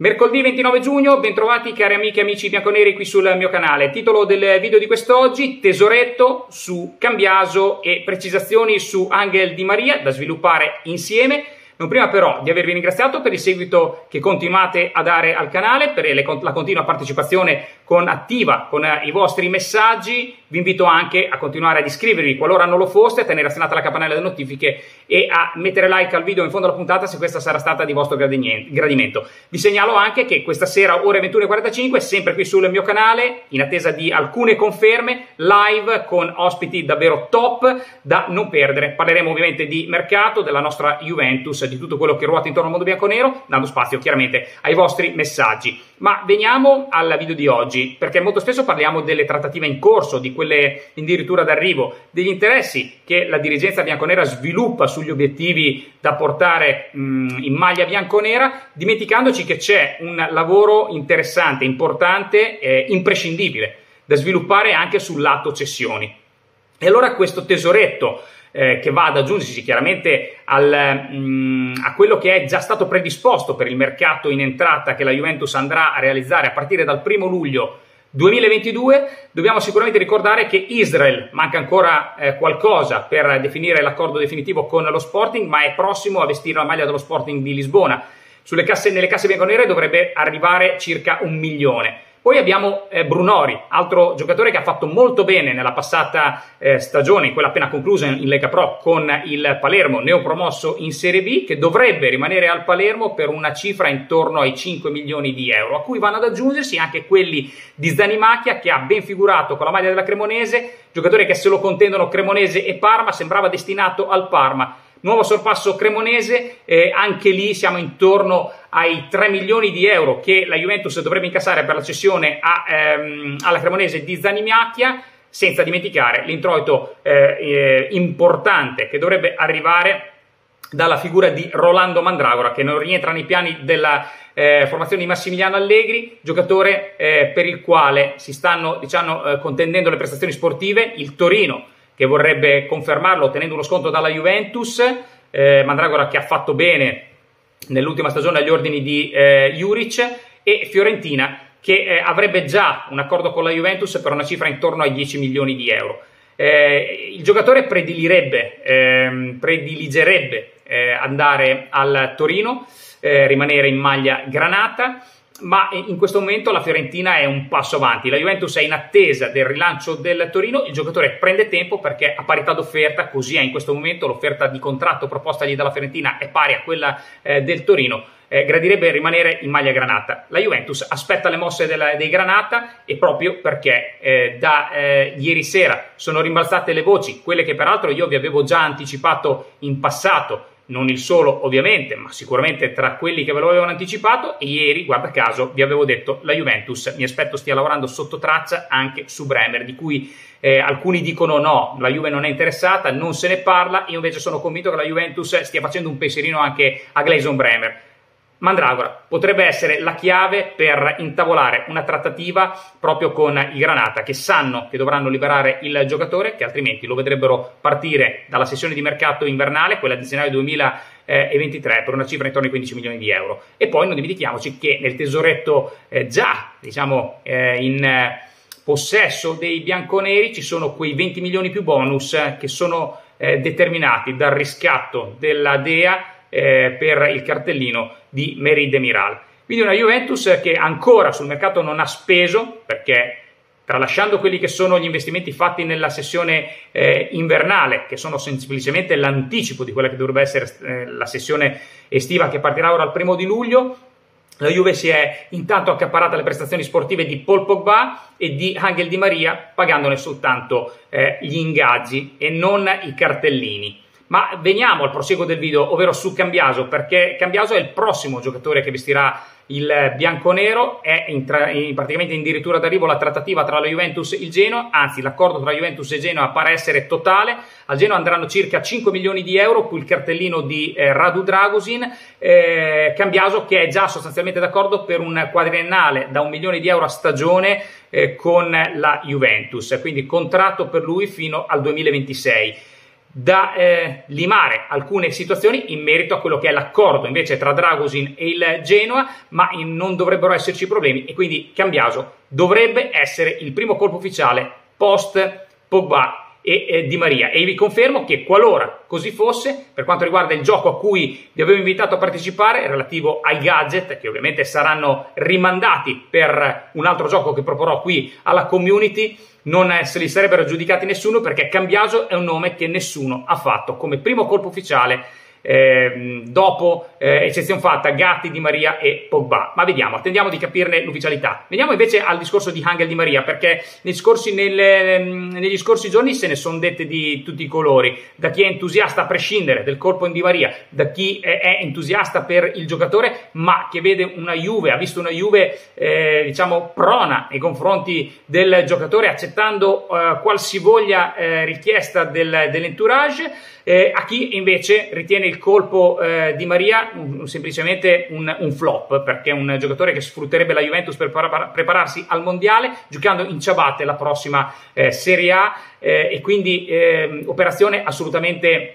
Mercoledì 29 giugno, bentrovati cari amiche e amici bianconeri qui sul mio canale. Titolo del video di quest'oggi, tesoretto su Cambiaso e precisazioni su Angel Di Maria da sviluppare insieme. Non prima però di avervi ringraziato per il seguito che continuate a dare al canale, per le, la continua partecipazione con attiva con eh, i vostri messaggi. Vi invito anche a continuare ad iscrivervi qualora non lo foste, a tenere azionata la campanella delle notifiche e a mettere like al video in fondo alla puntata se questa sarà stata di vostro gradimento. Vi segnalo anche che questa sera, ore 21.45, sempre qui sul mio canale, in attesa di alcune conferme, live con ospiti davvero top da non perdere. Parleremo ovviamente di mercato, della nostra Juventus, di tutto quello che ruota intorno al mondo bianco-nero, dando spazio chiaramente ai vostri messaggi. Ma veniamo al video di oggi, perché molto spesso parliamo delle trattative in corso, di quelle addirittura d'arrivo, degli interessi che la dirigenza bianconera sviluppa sugli obiettivi da portare mh, in maglia bianconera, dimenticandoci che c'è un lavoro interessante, importante, eh, imprescindibile da sviluppare anche sul lato cessioni. E allora questo tesoretto eh, che va ad aggiungersi chiaramente al, mh, mm, a quello che è già stato predisposto per il mercato in entrata che la Juventus andrà a realizzare a partire dal primo luglio 2022 dobbiamo sicuramente ricordare che Israel manca ancora eh, qualcosa per definire l'accordo definitivo con lo Sporting, ma è prossimo a vestire la maglia dello Sporting di Lisbona. Casse, nelle casse bianconere dovrebbe arrivare circa un milione. Poi abbiamo eh, Brunori, altro giocatore che ha fatto molto bene nella passata eh, stagione, quella appena conclusa in Lega Pro con il Palermo, neopromosso in Serie B, che dovrebbe rimanere al Palermo per una cifra intorno ai 5 milioni di euro, a cui vanno ad aggiungersi anche quelli di Zanimacchia, che ha ben figurato con la maglia della Cremonese, giocatore che se lo contendono Cremonese e Parma, sembrava destinato al Parma Nuovo sorpasso cremonese, eh, anche lì siamo intorno ai 3 milioni di euro che la Juventus dovrebbe incassare per la cessione a, ehm, alla cremonese di Zanimiacchia, senza dimenticare l'introito eh, eh, importante che dovrebbe arrivare dalla figura di Rolando Mandragora, che non rientra nei piani della eh, formazione di Massimiliano Allegri, giocatore eh, per il quale si stanno diciamo, eh, contendendo le prestazioni sportive, il Torino che vorrebbe confermarlo ottenendo uno sconto dalla Juventus, eh, Mandragora che ha fatto bene nell'ultima stagione agli ordini di eh, Juric e Fiorentina che eh, avrebbe già un accordo con la Juventus per una cifra intorno ai 10 milioni di euro. Eh, il giocatore predilirebbe, ehm, prediligerebbe eh, andare al Torino, eh, rimanere in maglia granata ma in questo momento la Fiorentina è un passo avanti. La Juventus è in attesa del rilancio del Torino, il giocatore prende tempo perché a parità d'offerta, così è in questo momento l'offerta di contratto propostagli dalla Fiorentina è pari a quella eh, del Torino. Eh, gradirebbe rimanere in maglia granata. La Juventus aspetta le mosse della, dei granata e proprio perché eh, da eh, ieri sera sono rimbalzate le voci, quelle che peraltro io vi avevo già anticipato in passato non il solo ovviamente, ma sicuramente tra quelli che ve lo avevano anticipato e ieri, guarda caso, vi avevo detto la Juventus mi aspetto stia lavorando sotto traccia anche su Bremer, di cui eh, alcuni dicono no, la Juve non è interessata, non se ne parla, io invece sono convinto che la Juventus stia facendo un pensierino anche a Gleison Bremer. Mandragora potrebbe essere la chiave per intavolare una trattativa proprio con i Granata che sanno che dovranno liberare il giocatore che altrimenti lo vedrebbero partire dalla sessione di mercato invernale, quella di gennaio 2023 per una cifra intorno ai 15 milioni di euro. E poi non dimentichiamoci che nel tesoretto eh, già diciamo eh, in eh, possesso dei bianconeri ci sono quei 20 milioni più bonus che sono eh, determinati dal riscatto della DEA eh, per il cartellino di Meri Demiral. Quindi una Juventus che ancora sul mercato non ha speso perché tralasciando quelli che sono gli investimenti fatti nella sessione eh, invernale, che sono semplicemente l'anticipo di quella che dovrebbe essere eh, la sessione estiva che partirà ora al primo di luglio, la Juve si è intanto accaparata le prestazioni sportive di Paul Pogba e di Angel Di Maria, pagandone soltanto eh, gli ingaggi e non i cartellini. Ma veniamo al proseguo del video, ovvero su Cambiaso, perché Cambiaso è il prossimo giocatore che vestirà il bianconero, è in tra- in, praticamente addirittura d'arrivo la trattativa tra la Juventus e il Genoa, anzi l'accordo tra Juventus e Genoa pare essere totale, al Genoa andranno circa 5 milioni di euro più il cartellino di eh, Radu Dragusin, eh, Cambiaso che è già sostanzialmente d'accordo per un quadriennale da un milione di euro a stagione eh, con la Juventus, quindi contratto per lui fino al 2026. Da eh, limare alcune situazioni in merito a quello che è l'accordo invece tra Dragosin e il Genoa, ma in, non dovrebbero esserci problemi e quindi Cambiaso dovrebbe essere il primo colpo ufficiale post Pogba e eh, Di Maria. E vi confermo che qualora così fosse, per quanto riguarda il gioco a cui vi avevo invitato a partecipare, relativo ai gadget, che ovviamente saranno rimandati per un altro gioco che proporrò qui alla community, non se li sarebbero giudicati nessuno perché Cambiaso è un nome che nessuno ha fatto come primo colpo ufficiale eh, dopo eh, eccezione fatta Gatti, Di Maria e Pogba. Ma vediamo, attendiamo di capirne l'ufficialità. Veniamo invece al discorso di Angel Di Maria, perché scorsi, nelle, ehm, negli scorsi giorni se ne sono dette di tutti i colori, da chi è entusiasta a prescindere del colpo in Di Maria, da chi è, è entusiasta per il giocatore, ma che vede una Juve, ha visto una Juve eh, diciamo prona nei confronti del giocatore, accettando eh, qualsivoglia eh, richiesta del, dell'entourage, eh, a chi invece ritiene il colpo eh, di Maria un, semplicemente un, un, flop, perché è un giocatore che sfrutterebbe la Juventus per para- prepararsi al mondiale, giocando in ciabatte la prossima eh, Serie A eh, e quindi ehm, operazione assolutamente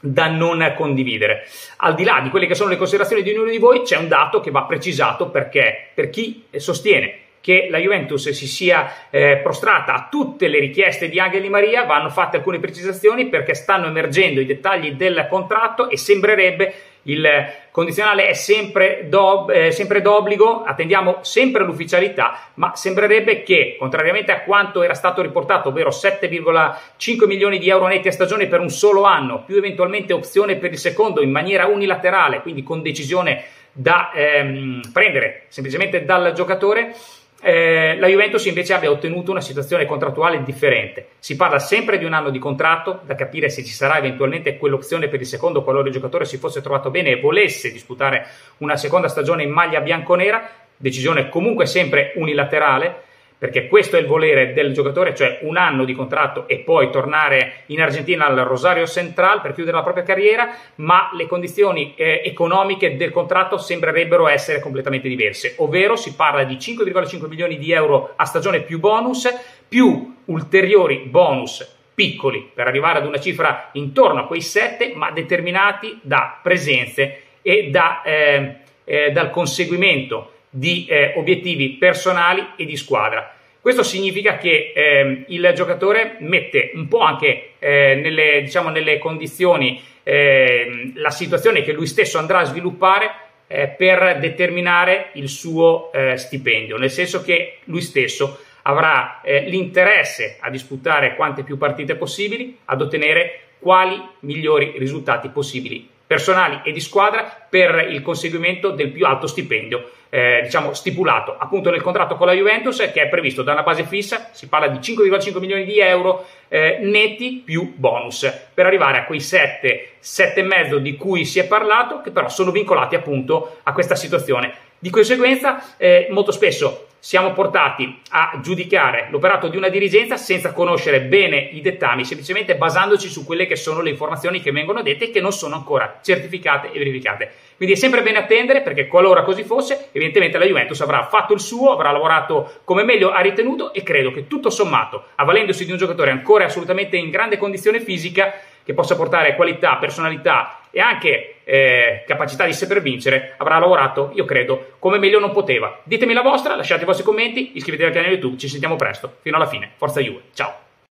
da non condividere. Al di là di quelle che sono le considerazioni di ognuno di voi, c'è un dato che va precisato perché per chi sostiene che la Juventus si sia eh, prostrata a tutte le richieste di Angel Di Maria, vanno fatte alcune precisazioni perché stanno emergendo i dettagli del contratto e sembrerebbe il condizionale è sempre, do, eh, sempre d'obbligo, attendiamo sempre l'ufficialità, ma sembrerebbe che, contrariamente a quanto era stato riportato, ovvero 7,5 milioni di euro netti a stagione per un solo anno, più eventualmente opzione per il secondo in maniera unilaterale, quindi con decisione da ehm, prendere semplicemente dal giocatore, eh, la Juventus invece abbia ottenuto una situazione contrattuale differente. Si parla sempre di un anno di contratto, da capire se ci sarà eventualmente quell'opzione per il secondo qualora il giocatore si fosse trovato bene e volesse disputare una seconda stagione in maglia bianconera, decisione comunque sempre unilaterale perché questo è il volere del giocatore, cioè un anno di contratto e poi tornare in Argentina al Rosario Central per chiudere la propria carriera, ma le condizioni eh, economiche del contratto sembrerebbero essere completamente diverse, ovvero si parla di 5,5 milioni di euro a stagione più bonus, più ulteriori bonus piccoli per arrivare ad una cifra intorno a quei 7, ma determinati da presenze e da, eh, eh, dal conseguimento di eh, obiettivi personali e di squadra. Questo significa che eh, il giocatore mette un po' anche eh, nelle, diciamo, nelle condizioni ehm, la situazione che lui stesso andrà a sviluppare eh, per determinare il suo eh, stipendio, nel senso che lui stesso avrà eh, l'interesse a disputare quante più partite possibili, ad ottenere quali migliori risultati possibili personali e di squadra per il conseguimento del più alto stipendio eh, diciamo stipulato appunto nel contratto con la Juventus che è previsto da una base fissa, si parla di 5,5 milioni di euro eh, netti più bonus per arrivare a quei 7, 7,5 di cui si è parlato che però sono vincolati appunto a questa situazione. Di conseguenza eh, molto spesso siamo portati a giudicare l'operato di una dirigenza senza conoscere bene i dettami, semplicemente basandoci su quelle che sono le informazioni che vengono dette e che non sono ancora certificate e verificate. Quindi è sempre bene attendere perché qualora così fosse, evidentemente la Juventus avrà fatto il suo, avrà lavorato come meglio ha ritenuto e credo che tutto sommato, avvalendosi di un giocatore ancora assolutamente in grande condizione fisica, che possa portare qualità, personalità e anche eh, capacità di saper vincere, avrà lavorato, io credo, come meglio non poteva. Ditemi la vostra, lasciate i vostri commenti, iscrivetevi al canale YouTube, ci sentiamo presto. Fino alla fine. Forza Juve. Ciao!